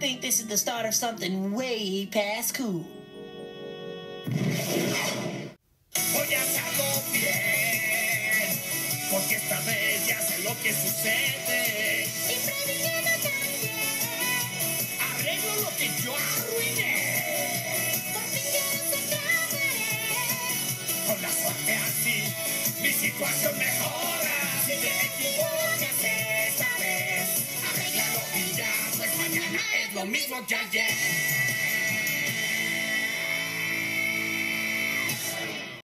this is the start of something way past cool. Voy a hacerlo bien, porque esta vez ya sé lo que sucede. Y previniendo también. Arreglo lo que yo arruiné. Por fin ya no se cambiaré. Con la suerte así, mi situación mejora. Si lo mismo que ayer.